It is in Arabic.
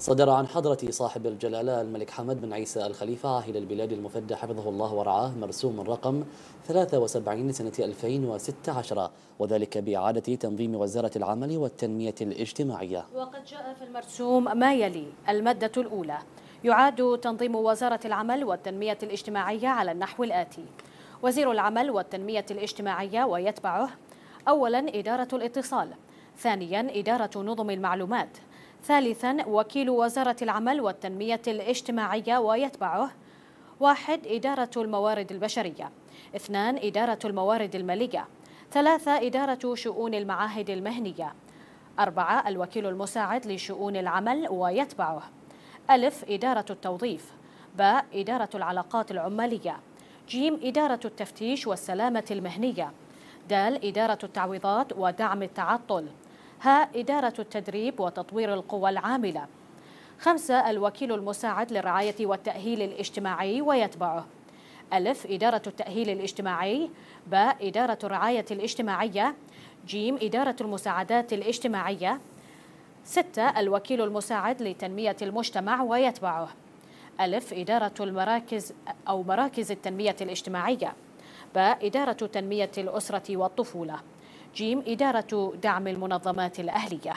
صدر عن حضرة صاحب الجلالة الملك حمد بن عيسى الخليفة عاهل البلاد المفدى حفظه الله ورعاه مرسوم الرقم 73 سنة 2016 وذلك بإعادة تنظيم وزارة العمل والتنمية الاجتماعية. وقد جاء في المرسوم ما يلي المادة الأولى. يعاد تنظيم وزارة العمل والتنمية الاجتماعية على النحو الآتي. وزير العمل والتنمية الاجتماعية ويتبعه أولا إدارة الاتصال ثانيا إدارة نظم المعلومات ثالثا وكيل وزارة العمل والتنمية الاجتماعية ويتبعه. واحد إدارة الموارد البشرية. اثنان إدارة الموارد المالية ثلاثة إدارة شؤون المعاهد المهنية. أربعة الوكيل المساعد لشؤون العمل ويتبعه. ألف إدارة التوظيف. باء إدارة العلاقات العمالية. جيم إدارة التفتيش والسلامة المهنية. دال إدارة التعويضات ودعم التعطل. ها إدارة التدريب وتطوير القوى العاملة. خمسة الوكيل المساعد للرعاية والتأهيل الاجتماعي ويتبعه. ألف إدارة التأهيل الاجتماعي. باء إدارة الرعاية الاجتماعية. جيم إدارة المساعدات الاجتماعية. ستة الوكيل المساعد لتنمية المجتمع ويتبعه. ألف إدارة المراكز أو مراكز التنمية الاجتماعية. باء إدارة تنمية الأسرة والطفولة. جيم إدارة دعم المنظمات الأهلية.